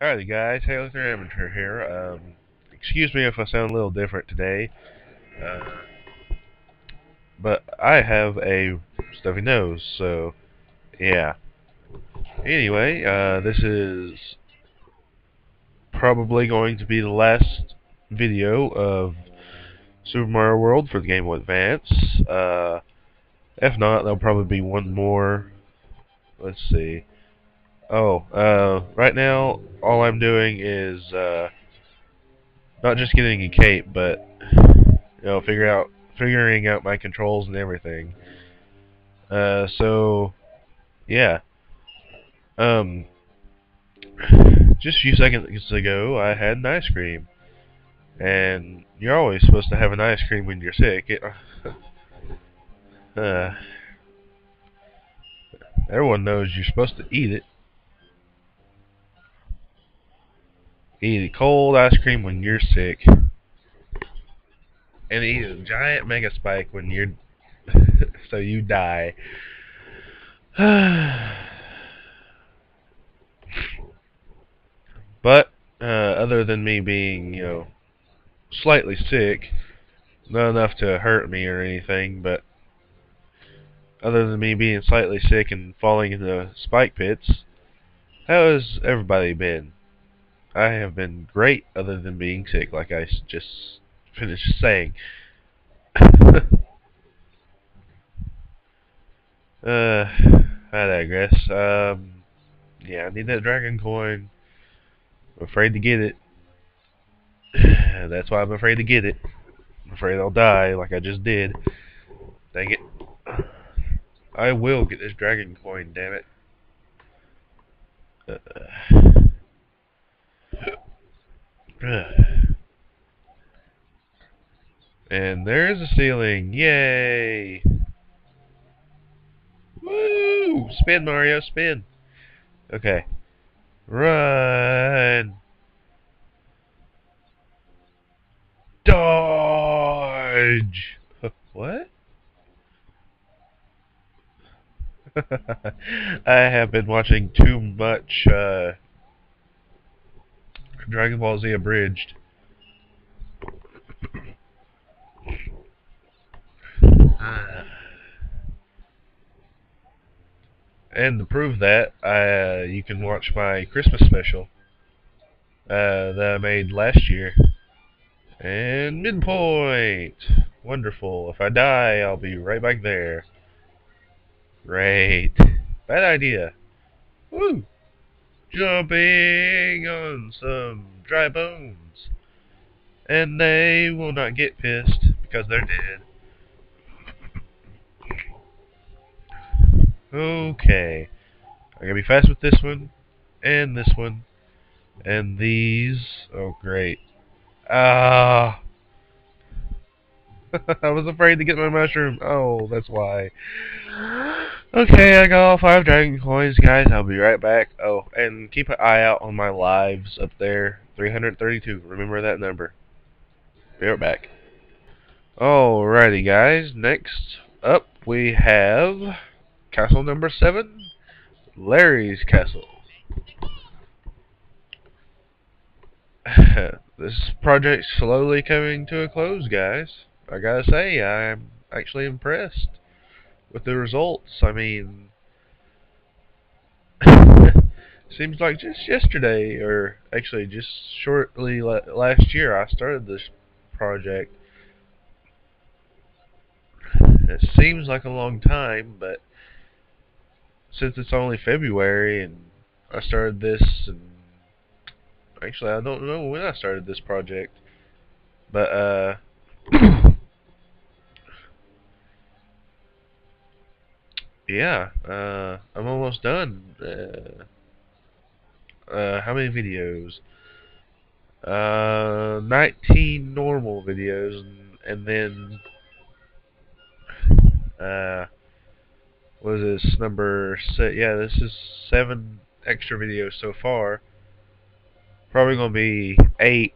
Alrighty guys, Halo 3 Amateur here. Um, excuse me if I sound a little different today. Uh, but I have a stuffy nose, so yeah. Anyway, uh, this is probably going to be the last video of Super Mario World for the Game Boy Advance. Uh, if not, there'll probably be one more. Let's see. Oh, uh, right now, all I'm doing is, uh, not just getting a cape, but, you know, figure out, figuring out my controls and everything. Uh, so, yeah. Um, just a few seconds ago, I had an ice cream. And you're always supposed to have an ice cream when you're sick. It, uh, everyone knows you're supposed to eat it. Eat cold ice cream when you're sick. And eat a giant mega spike when you're so you die. but uh, other than me being, you know, slightly sick, not enough to hurt me or anything, but other than me being slightly sick and falling into spike pits, how has everybody been? I have been great other than being sick, like I just finished saying. uh, I digress. Um, yeah, I need that dragon coin. I'm afraid to get it. That's why I'm afraid to get it. I'm afraid I'll die like I just did. Dang it. I will get this dragon coin, damn it. Uh, and there's a ceiling. Yay! Woo! Spin, Mario, spin. Okay. Run! Dodge! what? I have been watching too much, uh, Dragon Ball Z Abridged. and to prove that, uh, you can watch my Christmas special uh, that I made last year. And midpoint! Wonderful. If I die, I'll be right back there. Great. Bad idea. Woo! Jumping on some dry bones. And they will not get pissed because they're dead. Okay. I gotta be fast with this one, and this one, and these. Oh, great. Ah. I was afraid to get my mushroom. Oh, that's why. Okay, I got all five dragon coins, guys. I'll be right back. Oh, and keep an eye out on my lives up there. 332. Remember that number. Be right back. Alrighty, guys. Next up, we have castle number 7, Larry's Castle. this project's slowly coming to a close, guys. I gotta say, I'm actually impressed with the results. I mean, seems like just yesterday, or actually just shortly last year, I started this project. It seems like a long time, but since it's only February and I started this, and actually I don't know when I started this project, but uh. yeah, uh, I'm almost done. Uh, uh, how many videos? Uh, 19 normal videos, and, and then, uh, what is this, number? Yeah, this is seven extra videos so far. Probably gonna be eight,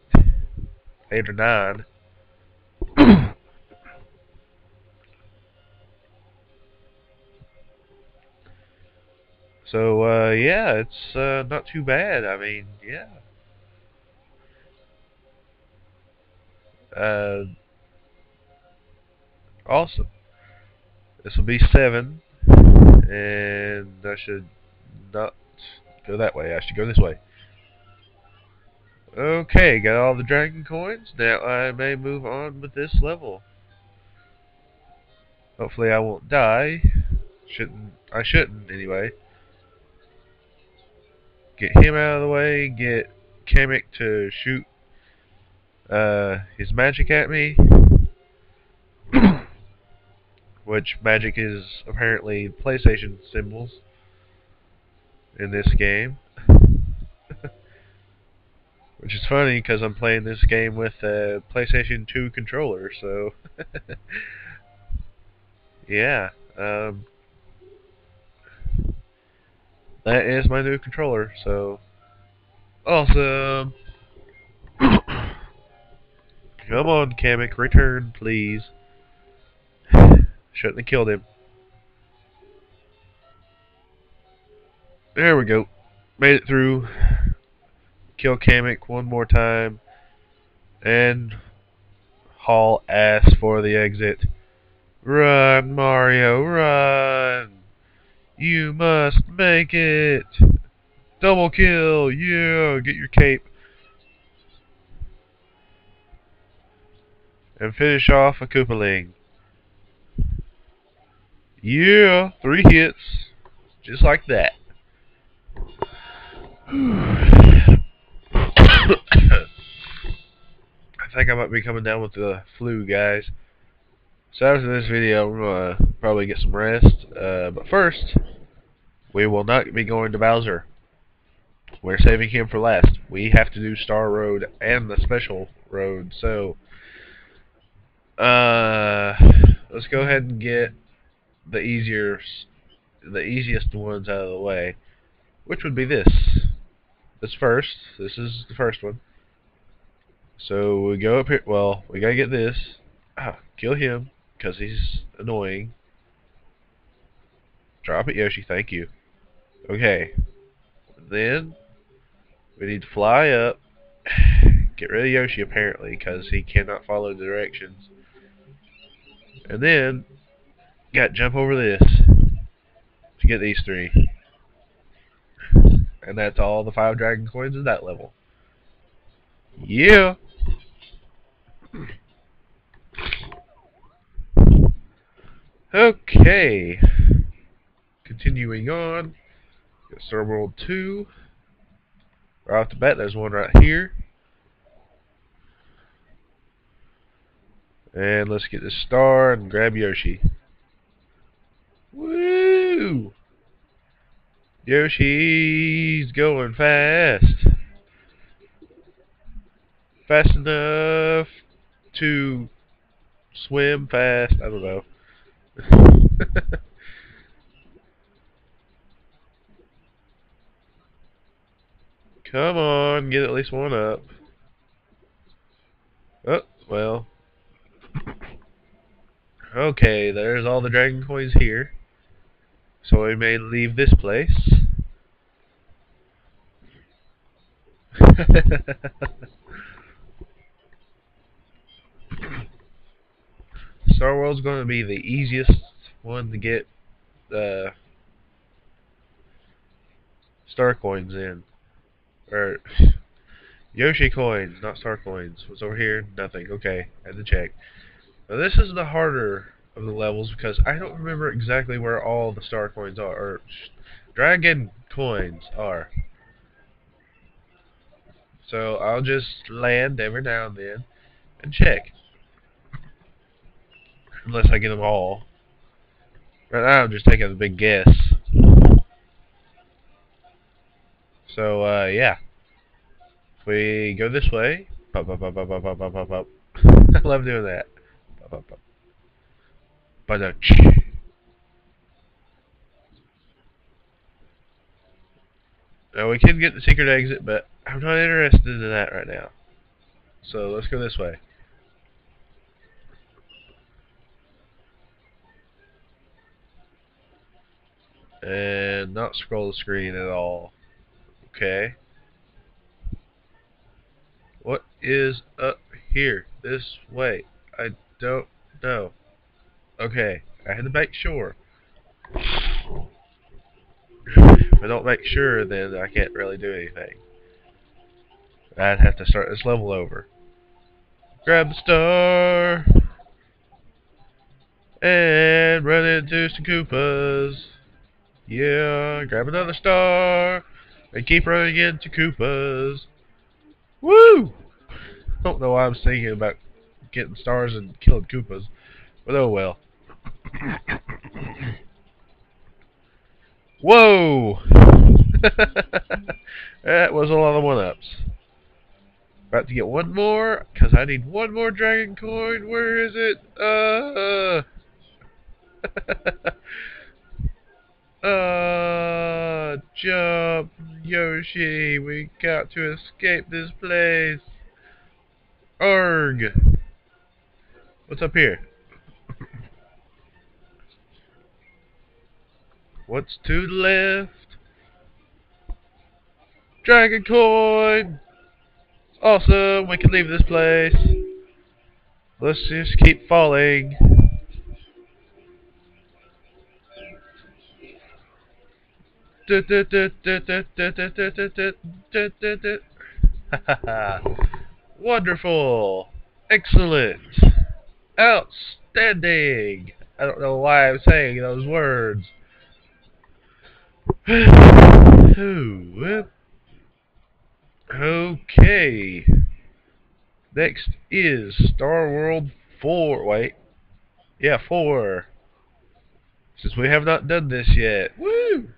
eight or nine. So, uh, yeah, it's uh, not too bad. I mean, yeah. Uh, awesome. This will be seven, and I should not go that way. I should go this way. Okay, got all the dragon coins. Now I may move on with this level. Hopefully I won't die. Shouldn't I shouldn't anyway. Get him out of the way, get Kamek to shoot uh, his magic at me. Which magic is apparently PlayStation symbols in this game. Which is funny because I'm playing this game with a PlayStation 2 controller, so yeah. Um, that is my new controller, so awesome. Come on, Kamek, return, please. Shouldn't have killed him. There we go. Made it through. Kill Kamek one more time. And haul ass for the exit. Run, Mario, run! You must make it! Double kill, yeah! Get your cape. And finish off a Koopaling. Yeah, three hits. Just like that. I think I might be coming down with the flu, guys. So after this video, I'm going to probably get some rest. Uh, but first, we will not be going to Bowser. We're saving him for last. We have to do Star Road and the Special Road. So, uh, let's go ahead and get the easier, the easiest ones out of the way, which would be this. This first. This is the first one. So we go up here. Well, we gotta get this. Ah, kill him because he's annoying. Drop it, Yoshi. Thank you. Okay. Then we need to fly up. Get rid of Yoshi apparently because he cannot follow the directions. And then got jump over this to get these three. And that's all the five dragon coins in that level. Yeah. Hmm. Okay. Continuing on. Got Star World 2. Right off the bat, there's one right here. And let's get this star and grab Yoshi. Woo! Yoshi's going fast. Fast enough to swim fast. I don't know. Come on, get at least one up. Oh, well. Okay, there's all the dragon coins here. So we may leave this place. Star World's going to be the easiest one to get uh, star coins in. Or Yoshi coins, not star coins. What's over here? Nothing. Okay, had to check. Now this is the harder of the levels because I don't remember exactly where all the star coins are, or dragon coins are. So I'll just land every now and then and check. Unless I get them all. Right now I'm just taking a big guess. So, uh, yeah. If we go this way. I love doing that. Uh, now we can get the secret exit, but I'm not interested in that right now. So let's go this way. and not scroll the screen at all. Okay. What is up here? This way. I don't know. Okay, I had to make sure. If I don't make sure, then I can't really do anything. I'd have to start this level over. Grab the star! And run into some Koopas. Yeah, grab another star. And keep running into Koopas. Woo! Don't know why I'm thinking about getting stars and killing Koopas. But oh well. Whoa! that was a lot of one-ups. About to get one more, because I need one more dragon coin. Where is it? Uh... uh, jump, Yoshi. We got to escape this place. Arg. What's up here? What's to the left? Dragon coin! Awesome, we can leave this place. Let's just keep falling. Wonderful! Excellent! Outstanding! I don't know why I'm saying those words. okay. Next is Star World 4. Wait. Yeah, 4. Since we have not done this yet. Woo!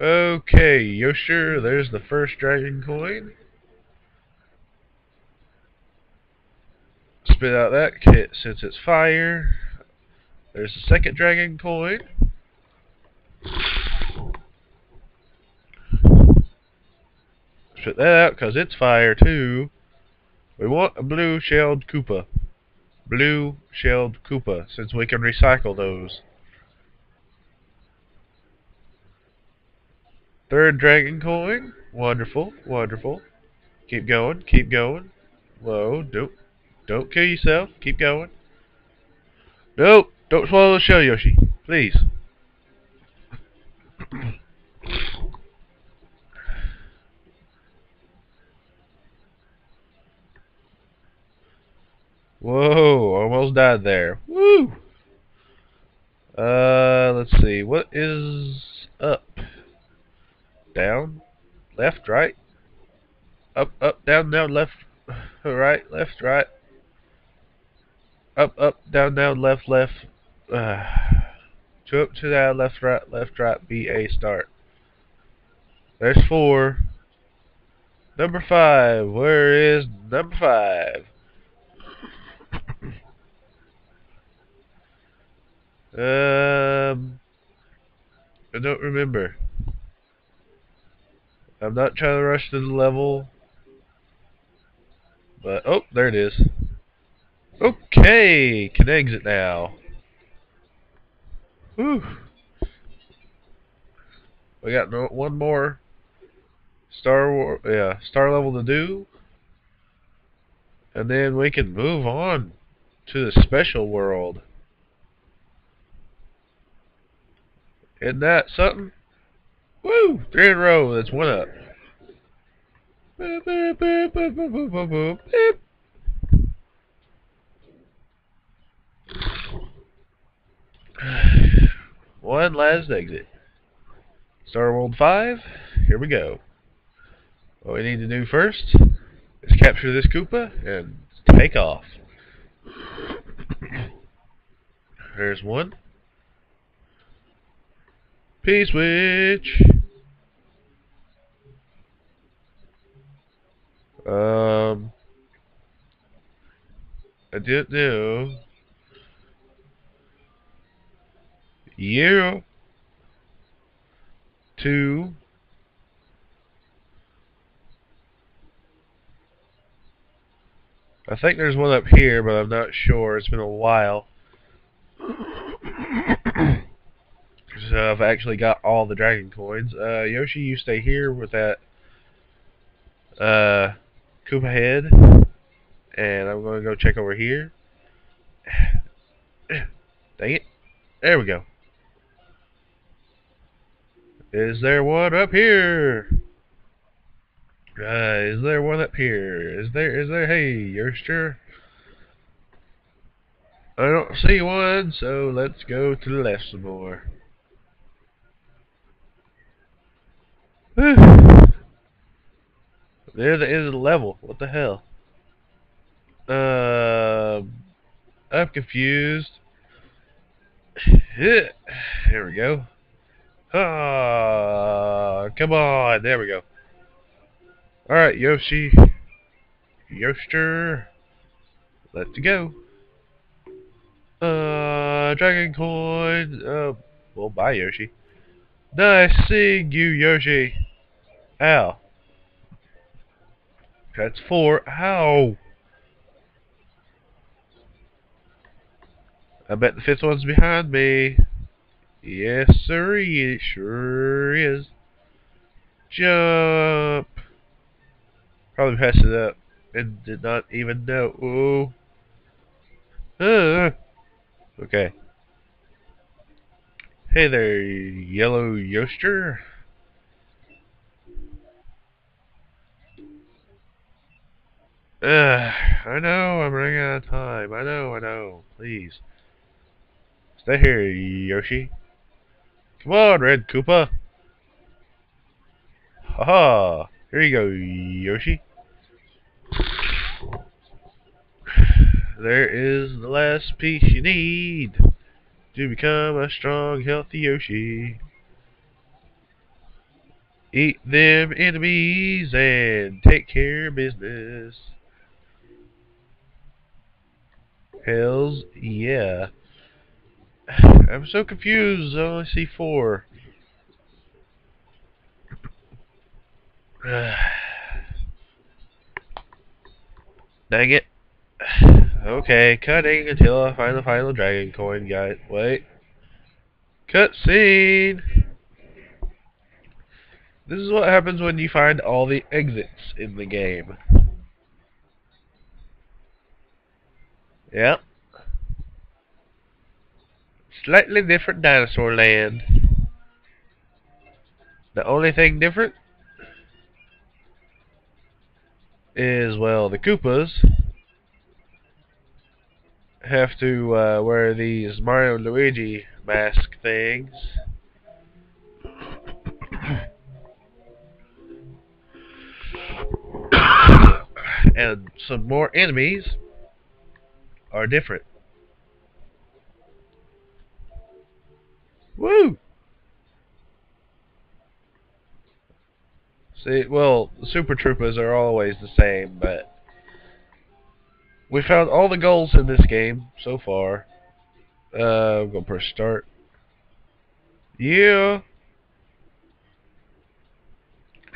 Okay, Yosher, there's the first dragon coin. Spit out that kit since it's fire. There's the second dragon coin. Spit that out because it's fire too. We want a blue shelled Koopa. Blue shelled Koopa, since we can recycle those. Third dragon coin. Wonderful, wonderful. Keep going, keep going. Whoa, don't, don't kill yourself. Keep going. Nope, don't swallow the shell, Yoshi. Please. Whoa, almost died there. Woo! Uh, let's see. What is up? Down, left, right, up, up, down, down, left, right, left, right, up, up, down, down, left, left, uh, two up, two down, left, right, left, right, B, A, start. There's four. Number five. Where is number five? um, I don't remember. I'm not trying to rush to the level. But, oh, there it is. Okay, can exit now. Whew. We got no, one more Star War, yeah, star level to do. And then we can move on to the special world. Isn't that something? Woo! Three in a row. That's one up. One last exit. Star World 5. Here we go. What we need to do first is capture this Koopa and take off. There's one. P-switch. Um, I did do. Year two. I think there's one up here, but I'm not sure. It's been a while. So I've actually got all the dragon coins. Uh, Yoshi, you stay here with that uh, Koopa head. And I'm going to go check over here. Dang it. There we go. Is there one up here? Uh, is there one up here? Is there, is there, hey, Yoster? I don't see one, so let's go to the left some more. There's the end of the level. What the hell? Uh, I'm confused. Here we go. Ah, come on. There we go. Alright, Yoshi. Yoster. Let's go. Uh, Dragon Coin. Uh, well, bye, Yoshi. Nice seeing you, Yoshi. Ow. That's four. Ow. I bet the fifth one's behind me. Yes, sir, it sure is. Jump. Probably passed it up and did not even know. Ooh. Uh. Okay. Hey there, yellow yoster. Ugh, I know, I'm running out of time. I know, I know. Please. Stay here, Yoshi. Come on, Red Koopa. Haha. -ha. Here you go, Yoshi. There is the last piece you need to become a strong, healthy Yoshi. Eat them enemies and take care of business. Hells yeah. I'm so confused. I only see four. Dang it. Okay, cutting until I find the final dragon coin, guys. Wait. Cut scene! This is what happens when you find all the exits in the game. Yep. Slightly different dinosaur land. The only thing different is, well, the Koopas have to uh, wear these Mario Luigi mask things. and some more enemies are different. Woo! See, well, Super Troopers are always the same, but we found all the goals in this game so far. Uh, I'm gonna press start. Yeah.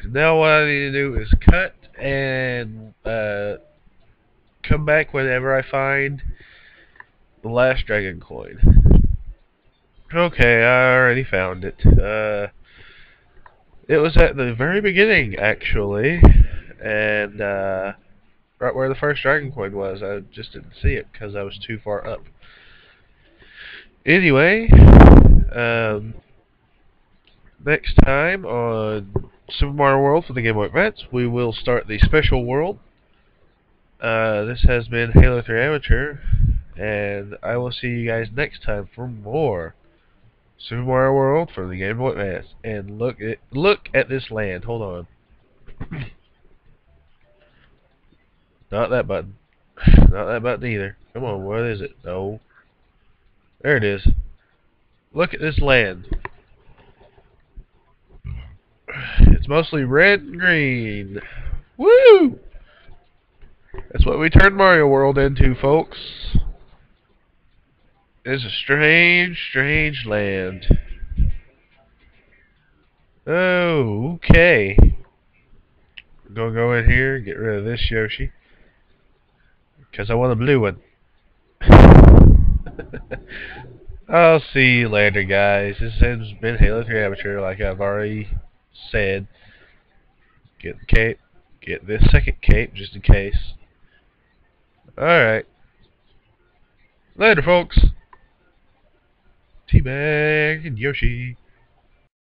Now what I need to do is cut and uh, come back whenever I find the last dragon coin. Okay, I already found it. Uh, it was at the very beginning, actually, and uh, right where the first dragon coin was. I just didn't see it because I was too far up. Anyway, um, next time on Super Mario World for the Game Boy Advance, we will start the special world. Uh, this has been Halo 3 Amateur, and I will see you guys next time for more Super Mario World for the Game Boy Advance. And look at look at this land. Hold on. Not that button. Not that button either. Come on, what is it? No. There it is. Look at this land. It's mostly red and green. Woo! That's what we turned Mario World into, folks. It's a strange, strange land. Oh, okay. We're gonna go in here and get rid of this Yoshi. Because I want a blue one. I'll see you later, guys. This has been Halo 3 Amateur, like I've already said. Get the cape. Get this second cape, just in case. Alright. Later, folks. Teabag and Yoshi.